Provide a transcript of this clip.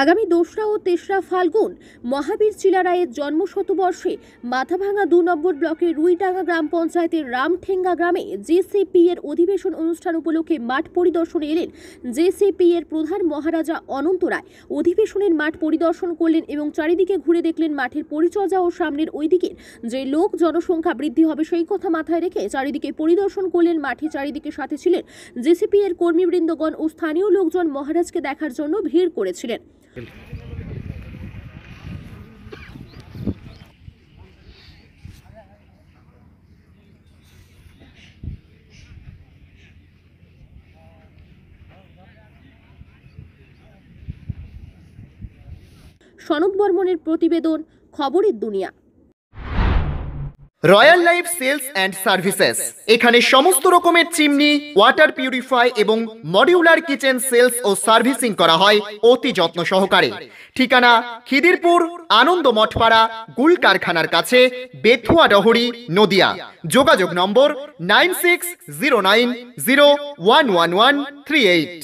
আগামী দোসরা ও তেসরা ফাল্গুন মহাবীর চিলারায়ের জন্মশতবর্ষে মাথাভাঙা দু নম্বর ব্লকের রুইডাঙ্গা গ্রাম পঞ্চায়েতের রামঠেঙ্গা গ্রামে জেসিপি এর অধিবেশন অনুষ্ঠান উপলক্ষে মাঠ পরিদর্শনে এলেন জেসিপি এর প্রধান মহারাজা অনন্ত রায়। অধিবেশনের মাঠ পরিদর্শন করলেন এবং চারিদিকে ঘুরে দেখলেন মাঠের পরিচর্যা ও সামনের ওই দিকের যে লোক জনসংখ্যা বৃদ্ধি হবে সেই কথা মাথায় রেখে চারিদিকে পরিদর্শন করলেন, মাঠে চারিদিকে সাথে ছিলেন। জেসিপি এর কর্মীবৃন্দগণ ও স্থানীয় লোকজন মহারাজকে দেখার জন্য ভিড় করেছিলেন। সনদ বর্মনের প্রতিবেদন খবরের দুনিয়া। Royal life sales and services. এখানে সমস্ত রকমের চিমনি, ওয়াটার পিউরিফাই এবং মডিউলার কিচেন সেলস ও সার্ভিসিং করা হয় অতি যত্ন সহকারে। ঠিকানা খিদিরপুর, আনন্দ মঠপাড়া গুল কারখানার কাছে, বেথুয়া ডহরি, নদিয়া। যোগাযোগ number nine six zero nine zero one one one three eight.